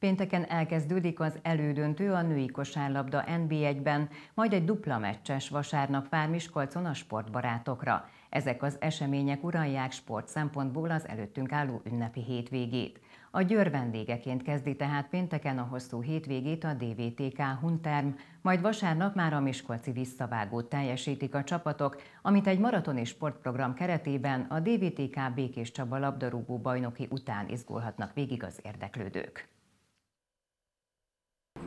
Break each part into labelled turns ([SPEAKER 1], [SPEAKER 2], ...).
[SPEAKER 1] Pénteken elkezdődik az elődöntő a női kosárlabda NB1-ben, majd egy dupla meccses vasárnap vár Miskolcon a sportbarátokra. Ezek az események uralják sport szempontból az előttünk álló ünnepi hétvégét. A Győr vendégeként kezdi tehát pénteken a hosszú hétvégét a DVTK Hunterm, majd vasárnap már a Miskolci visszavágót teljesítik a csapatok, amit egy maratoni sportprogram keretében a DVTK Békés Csaba labdarúgó bajnoki után izgulhatnak végig az érdeklődők.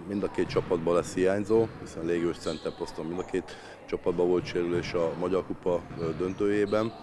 [SPEAKER 2] Mind a két csapatban lesz hiányzó, hiszen légiós center poszton mind a két csapatban volt sérülés a Magyar Kupa döntőjében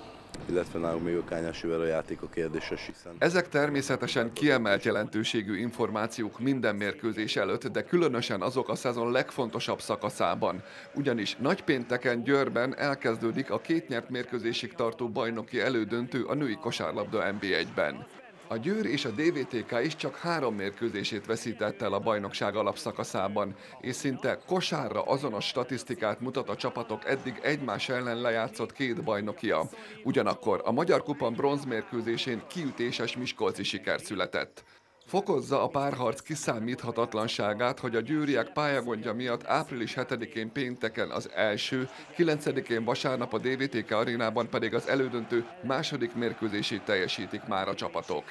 [SPEAKER 2] illetve nálunk még a Kányási Vera játék a kérdéses, hiszen...
[SPEAKER 3] Ezek természetesen kiemelt jelentőségű információk minden mérkőzés előtt, de különösen azok a szezon legfontosabb szakaszában. Ugyanis nagypénteken Győrben elkezdődik a két nyert mérkőzésig tartó bajnoki elődöntő a női kosárlabda NB1-ben. A Győr és a DVTK is csak három mérkőzését veszített el a bajnokság alapszakaszában, és szinte kosárra azonos statisztikát mutat a csapatok eddig egymás ellen lejátszott két bajnokia. Ugyanakkor a Magyar Kupan bronzmérkőzésén kiütéses Miskolci siker született. Fokozza a párharc kiszámíthatatlanságát, hogy a győriek pályagondja miatt április 7-én pénteken az első, 9-én vasárnap a DVTK arénában pedig az elődöntő második mérkőzését teljesítik már a csapatok.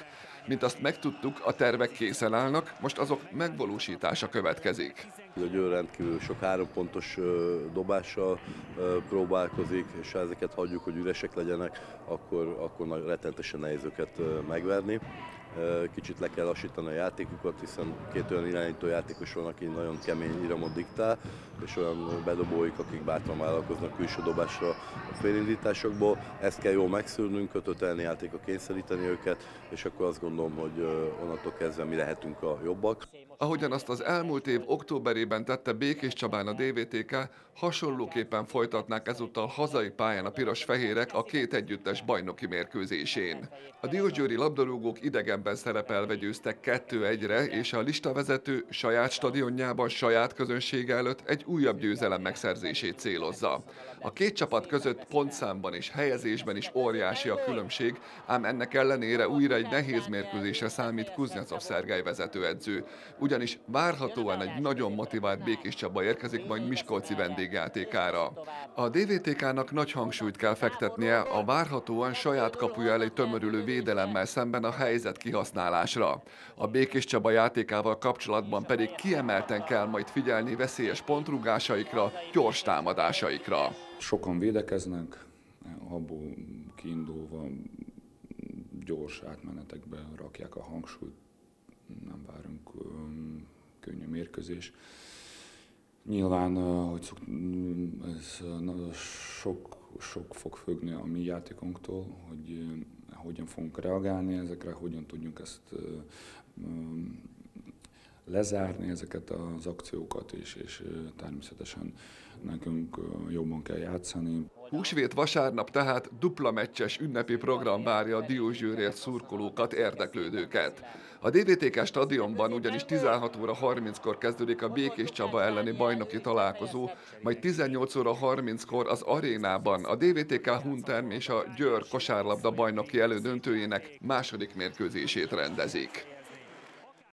[SPEAKER 3] Mint azt megtudtuk, a tervek készen állnak, most azok megvalósítása következik.
[SPEAKER 2] A Győr rendkívül sok három pontos dobással próbálkozik, és ha ezeket hagyjuk, hogy üresek legyenek, akkor, akkor rettentesen nehéz őket megverni. Kicsit le kell lassítani a játékukat, hiszen két olyan irányító játékos van, aki nagyon kemény iramot diktál, és olyan bedobóik, akik bátran vállalkoznak külső dobásra a félindításokból. Ezt kell jól megszűrnünk, kötötelni játéka kényszeríteni őket, és akkor azt gondolom, hogy onnantól kezdve mi lehetünk a jobbak.
[SPEAKER 3] Ahogyan azt az elmúlt év októberében tette Békés Csabán a DVTK, hasonlóképpen folytatnák ezúttal hazai pályán a piros-fehérek a két együttes bajnoki mérkőzésén. A Diósgyőri labdarúgók idegenben szerepelve győztek 2-1-re, és a listavezető saját stadionjában saját közönsége előtt egy újabb győzelem megszerzését célozza. A két csapat között pontszámban és helyezésben is óriási a különbség, ám ennek ellenére újra egy nehéz mérkőzésre számít Kuznetsov Szergely vezetőedző ugyanis várhatóan egy nagyon motivált Békés Csaba érkezik majd Miskolci vendégjátékára. A DVTK-nak nagy hangsúlyt kell fektetnie a várhatóan saját kapuja elé tömörülő védelemmel szemben a helyzet kihasználásra. A Békés Csaba játékával kapcsolatban pedig kiemelten kell majd figyelni veszélyes pontrúgásaikra, gyors támadásaikra.
[SPEAKER 4] Sokan védekeznek, abból kiindulva gyors átmenetekbe rakják a hangsúlyt, nem várunk könnyű mérkőzés. Nyilván, hogy szok, ez sok, sok fog függni a mi játékunktól, hogy hogyan fogunk reagálni ezekre, hogyan tudjunk ezt lezárni ezeket az akciókat, és, és természetesen nekünk jobban kell játszani.
[SPEAKER 3] Húsvét vasárnap tehát dupla meccses ünnepi program várja a Diósgyőrért szurkolókat, érdeklődőket. A DVTK stadionban ugyanis 16 óra 30-kor kezdődik a Békés Csaba elleni bajnoki találkozó, majd 18 óra 30-kor az arénában a DVTK Hunterm és a Győr kosárlabda bajnoki elődöntőjének második mérkőzését rendezik.